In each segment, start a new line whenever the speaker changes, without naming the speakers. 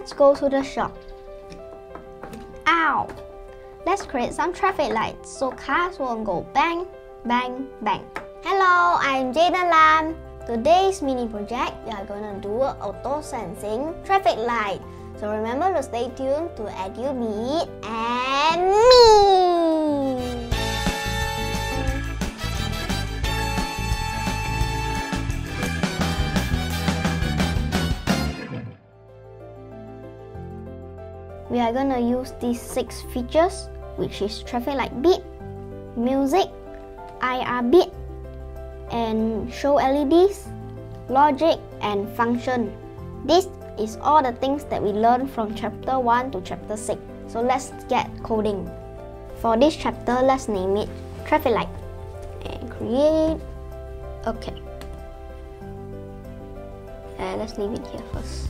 let's go to the shop. Ow! Let's create some traffic lights so cars won't go bang, bang, bang. Hello, I'm Jayden Lam. Today's mini project, we are gonna do an auto sensing traffic light. So remember to stay tuned to EDU:BIT and we are gonna use these six features which is traffic light bit, music, IR bit, and show LEDs, logic, and function. This is all the things that we learned from chapter 1 to chapter 6. So let's get coding. For this chapter, let's name it traffic light and create. Okay. And let's leave it here first.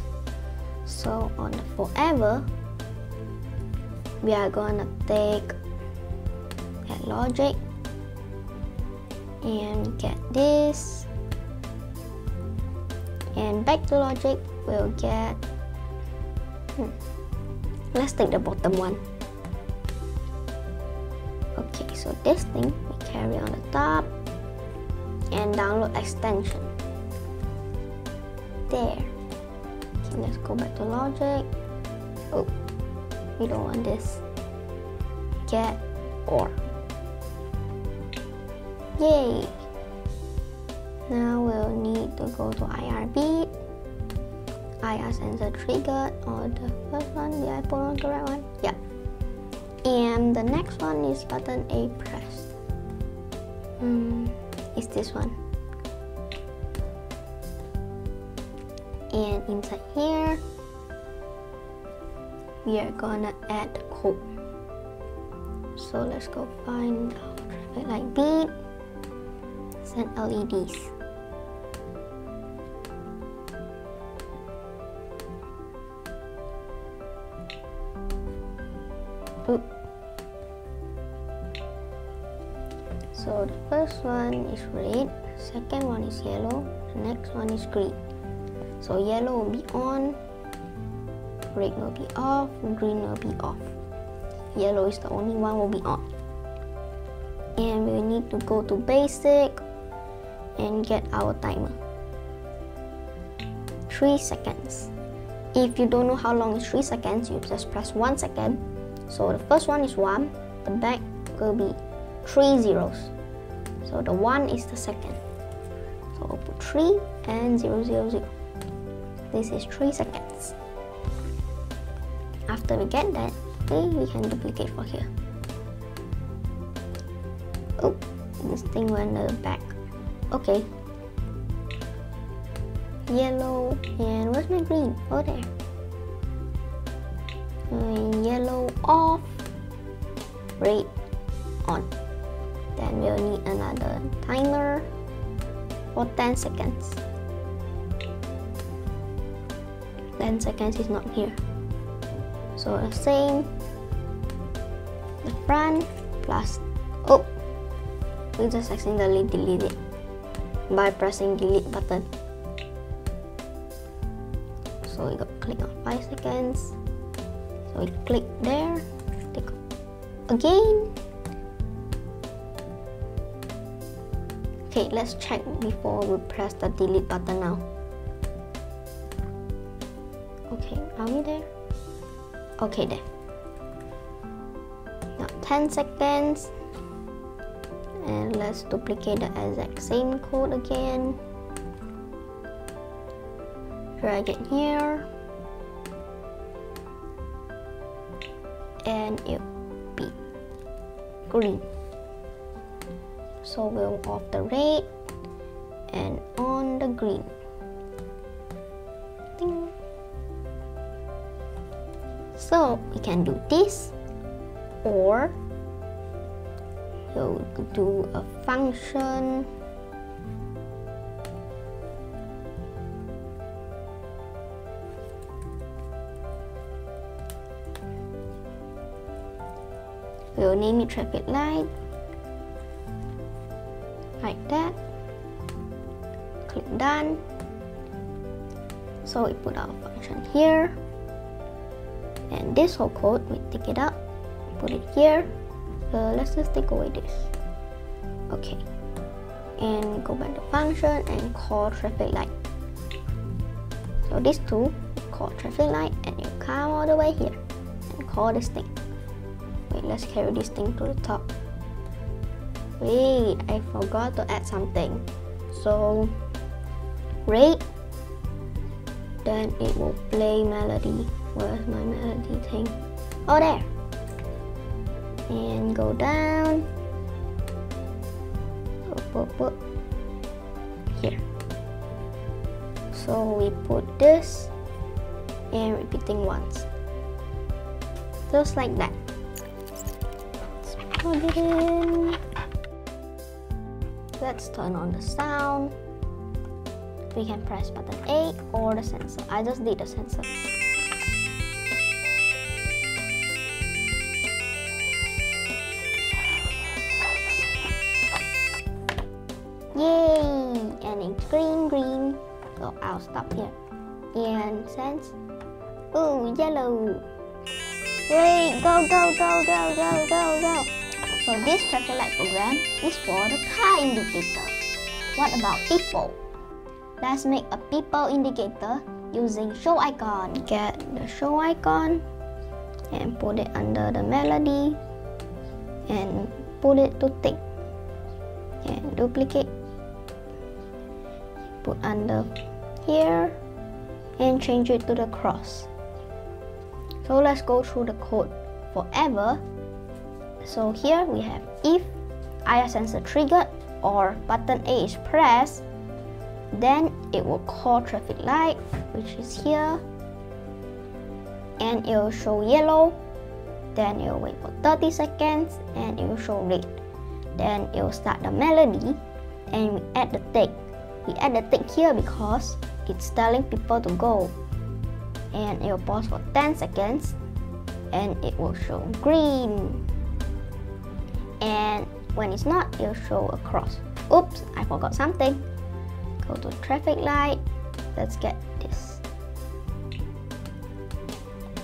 So on the forever, we are gonna take that logic and get this. And back to logic we'll get hmm, let's take the bottom one. Okay so this thing we carry on the top and download extension. There. Okay let's go back to logic. Oh we don't want this. Get or. Yay. Now we'll need to go to IR bit IR sensor triggered or the first one did I put on the right one. Yeah. And the next one is button A pressed hmm is this one. And inside here we are gonna add code so let's go find traffic light bit send LEDs Oop. so the first one is red second one is yellow the next one is green. So yellow will be on red will be off, green will be off. Yellow is the only one will be on. And we need to go to basic and get our timer. 3 seconds. If you don't know how long is 3 seconds, you just press 1 second. So the first one is 1, the back will be 3 zeros. So the 1 is the second. So I'll put 3 and 0, 0, 0. This is 3 seconds after we get that we can duplicate for here. Oh this thing went to the back. Okay. Yellow and where's my green? Oh there. And yellow off. Red on. Then we'll need another timer for 10 seconds. 10 seconds is not here so the same the front plus oh we just accidentally delete it by pressing delete button. So we got click on 5 seconds. So we click there click again. Okay let's check before we press the delete button now. Okay are we there okay then now 10 seconds. And let's duplicate the exact same code again. Drag it here. And it'll be green. So we'll off the red and on the green So we can do this or we'll do a function. We'll name it traffic light like that. Click done. So we put our function here and this whole code we take it out put it here. Uh, let's just take away this. Okay. And go back to function and call traffic light. So these two call traffic light and you come all the way here and call this thing. Wait let's carry this thing to the top. Wait I forgot to add something. So rate then it will play melody where's my melody thing oh there. And go down. Up, up, up. here. So we put this and repeating once. Just like that. Let's plug it in. Let's turn on the sound. We can press button A or the sensor. I just did the sensor green, green. So I'll stop here. And sense. Oh, yellow. Wait, go, go, go, go, go, go, go. So this traffic light program is for the car indicator. What about people? Let's make a people indicator using show icon. Get the show icon and put it under the melody and put it to tick and duplicate put under here and change it to the cross. So let's go through the code forever. So here we have if IR sensor triggered or button A is pressed then it will call traffic light which is here and it will show yellow then it will wait for 30 seconds and it will show red. Then it will start the melody and we add the tick we add the tick here because it's telling people to go. And it will pause for 10 seconds and it will show green. And when it's not it will show a cross oops I forgot something. Go to traffic light. Let's get this.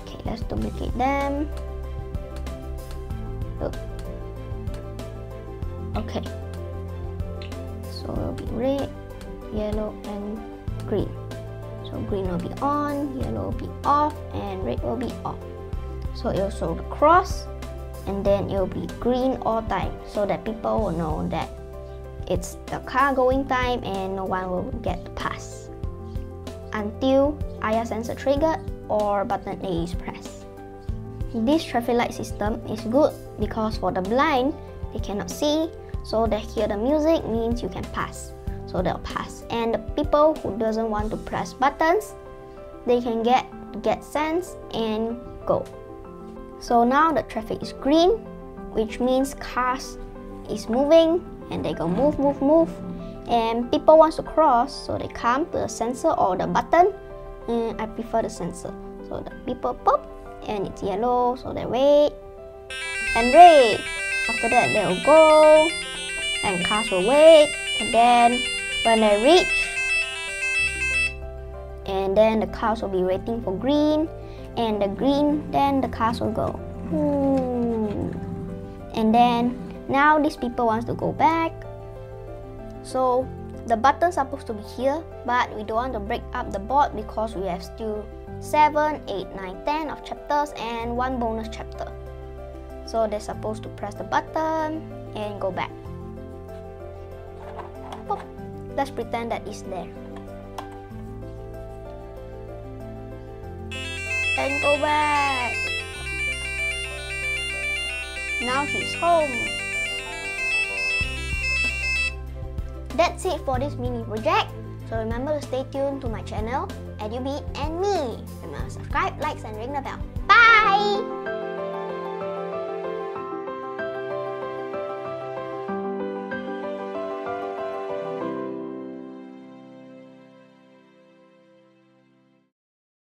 Okay let's duplicate them. Okay. So it'll be red yellow and green. So green will be on yellow will be off and red will be off. So it'll show the cross and then it'll be green all time so that people will know that it's the car going time and no one will get the pass. Until IR sensor triggered or button A is pressed. This traffic light system is good because for the blind, they cannot see, so they hear the music means you can pass so they'll pass. And people who doesn't want to press buttons they can get get sense and go. So now the traffic is green which means cars is moving and they go move move move. And people wants to cross so they come to the sensor or the button. And I prefer the sensor. So the people pop and it's yellow so they wait and red after that they'll go and cars will wait and then when I reach. And then the cars will be waiting for green. And the green then the cars will go. And then now these people wants to go back. So the button's supposed to be here but we don't want to break up the board because we have still 7, 8, 9, 10 of chapters and one bonus chapter. So they're supposed to press the button and go back Let's pretend that it's there. And go back. Now he's home. That's it for this mini project. So remember to stay tuned to my channel, EDU:BIT and me. Remember to subscribe, likes and ring the bell. Bye!